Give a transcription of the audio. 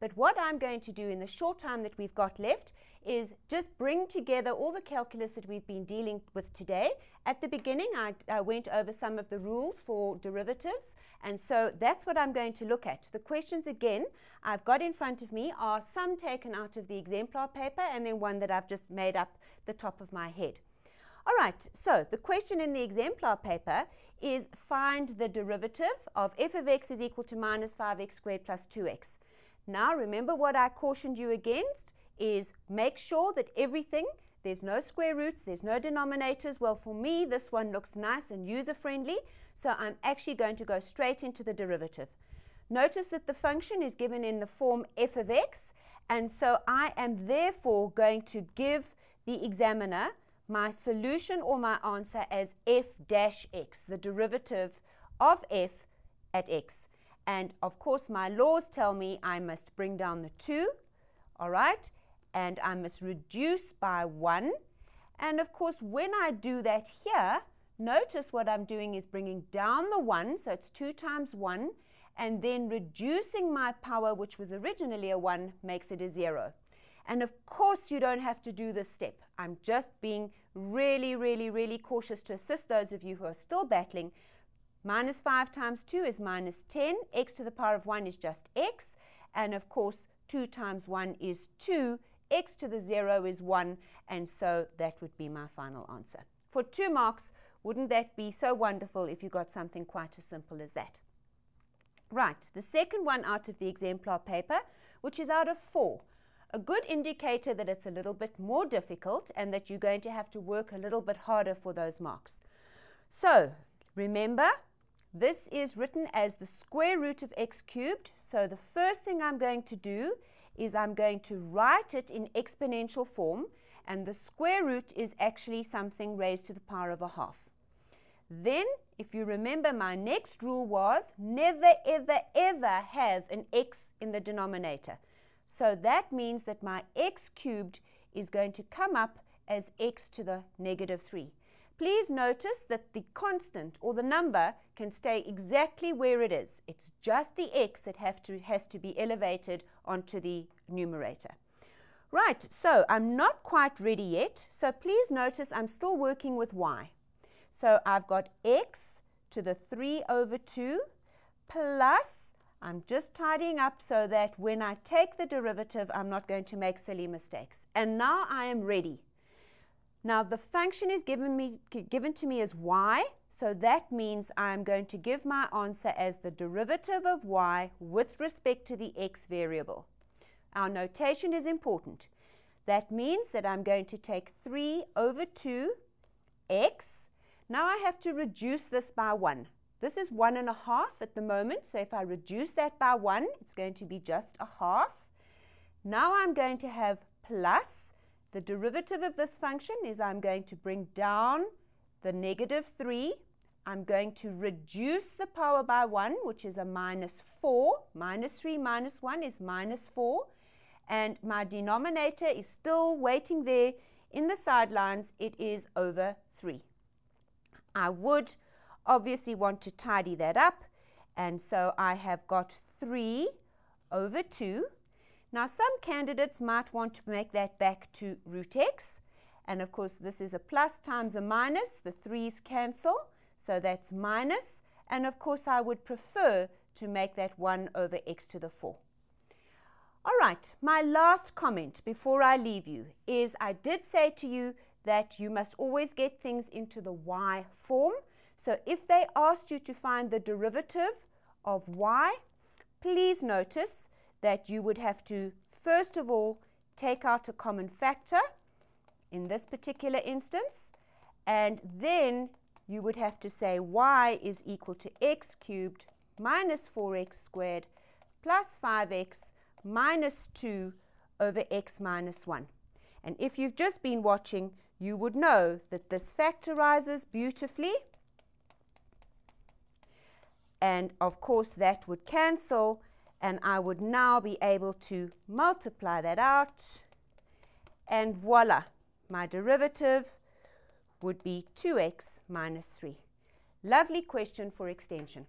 But what I'm going to do in the short time that we've got left is just bring together all the calculus that we've been dealing with today. At the beginning, I, went over some of the rules for derivatives, and so that's what I'm going to look at. The questions, again, I've got in front of me are some taken out of the exemplar paper and then one that I've just made up the top of my head. All right, so the question in the exemplar paper is find the derivative of f of x is equal to minus 5x squared plus 2x. Now remember what I cautioned you against is make sure that everything, there's no square roots, there's no denominators. Well, for me, this one looks nice and user-friendly, so I'm actually going to go straight into the derivative. Notice that the function is given in the form f of x, and so I am therefore going to give the examiner my solution or my answer as f dash x, the derivative of f at x. And of course, my laws tell me I must bring down the 2, all right? And I must reduce by 1. And of course, when I do that here, notice what I'm doing is bringing down the 1, so it's 2 times 1, and then reducing my power, which was originally a 1, makes it a 0. And of course, you don't have to do this step. I'm just being really, really, really cautious to assist those of you who are still battling Minus 5 times 2 is minus 10. x to the power of 1 is just x. And of course, 2 times 1 is 2. X to the 0 is 1. And so that would be my final answer. For 2 marks, wouldn't that be so wonderful if you got something quite as simple as that? Right, the second one out of the exemplar paper, which is out of 4. A good indicator that it's a little bit more difficult and that you're going to have to work a little bit harder for those marks. So, remember, this is written as the square root of x cubed. So the first thing I'm going to do is I'm going to write it in exponential form. And the square root is actually something raised to the power of a half. Then, if you remember, my next rule was never, ever, ever have an x in the denominator. So that means that my x cubed is going to come up as x to the negative 3. Please notice that the constant or the number can stay exactly where it is. It's just the x that have to, has to be elevated onto the numerator. Right, so I'm not quite ready yet, so please notice I'm still working with y. So I've got x to the 3 over 2 plus, I'm just tidying up so that when I take the derivative, I'm not going to make silly mistakes. And now I am ready. Now the function is given, me, given to me as y, so that means I'm going to give my answer as the derivative of y with respect to the x variable. Our notation is important. That means that I'm going to take 3 over 2 x. Now I have to reduce this by 1. This is 1 and a half at the moment, so if I reduce that by 1, it's going to be just a half. Now I'm going to have plus the derivative of this function is I'm going to bring down the negative 3. I'm going to reduce the power by 1, which is a minus 4. Minus 3 minus 1 is minus 4. And my denominator is still waiting there in the sidelines. It is over 3. I would obviously want to tidy that up. And so I have got 3 over 2 now some candidates might want to make that back to root x. And of course this is a plus times a minus. The 3's cancel. So that's minus. And of course I would prefer to make that 1 over x to the 4. All right, my last comment before I leave you is I did say to you that you must always get things into the y form. So if they asked you to find the derivative of y, please notice that you would have to, first of all, take out a common factor in this particular instance, and then you would have to say y is equal to x cubed minus 4x squared plus 5x minus 2 over x minus 1. And if you've just been watching, you would know that this factorizes beautifully And of course, that would cancel, and I would now be able to multiply that out. And voila, my derivative would be 2x minus 3. Lovely question for extension.